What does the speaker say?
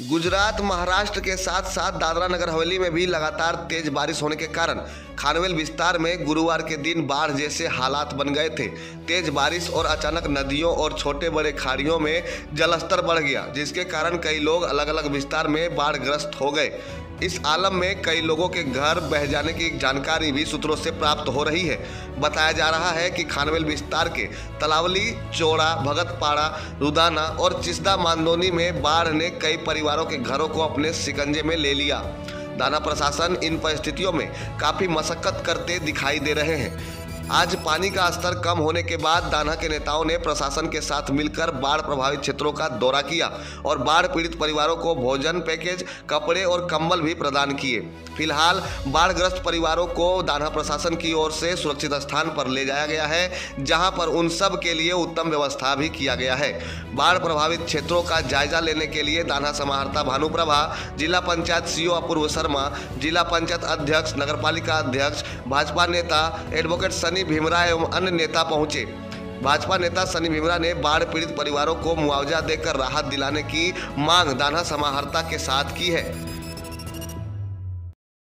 गुजरात, महाराष्ट्र के साथ साथ दादरा नगर हवेली में भी लगातार तेज बारिश होने के कारण खानवेल विस्तार में गुरुवार के दिन बाढ़ जैसे हालात बन गए थे। तेज बारिश और अचानक नदियों और छोटे बड़े खाड़ियों में जलस्तर बढ़ गया, जिसके कारण कई लोग अलग अलग विस्तार में बाढ़ग्रस्त हो गए। इस आलम में कई लोगों के घर बह जाने की जानकारी भी सूत्रों से प्राप्त हो रही है। बताया जा रहा है कि खानवेल विस्तार के तलावली, चोड़ा, भगतपाड़ा रुदाना और चिस्दा मानदोनी में बाढ़ ने कई परिवारों के घरों को अपने सिकंजे में ले लिया। दाना प्रशासन इन परिस्थितियों में काफ़ी मशक्कत करते दिखाई दे रहे हैं। आज पानी का स्तर कम होने के बाद दाना के नेताओं ने प्रशासन के साथ मिलकर बाढ़ प्रभावित क्षेत्रों का दौरा किया और बाढ़ पीड़ित परिवारों को भोजन, पैकेज, कपड़े और कंबल भी प्रदान किए। फ़िलहाल, बाढ़ग्रस्त परिवारों को दाना प्रशासन की ओर से सुरक्षित स्थान पर ले जाया गया है, जहाँ पर उन सब के लिए उत्तम व्यवस्था भी किया गया है। बाढ़ प्रभावित क्षेत्रों का जायजा लेने के लिए दाना समाहर्ता भानुप्रभा, जिला पंचायत सीओ अपूर्व शर्मा, जिला पंचायत अध्यक्ष, नगरपालिका अध्यक्ष, भाजपा नेता, एडवोकेट सनी सनी भीमरा एवं अन्य नेता पहुँचे। भाजपा नेता सनी भीमरा ने बाढ़ पीड़ित परिवारों को मुआवजा देकर राहत दिलाने की मांग, दाना समाहर्ता के साथ की है।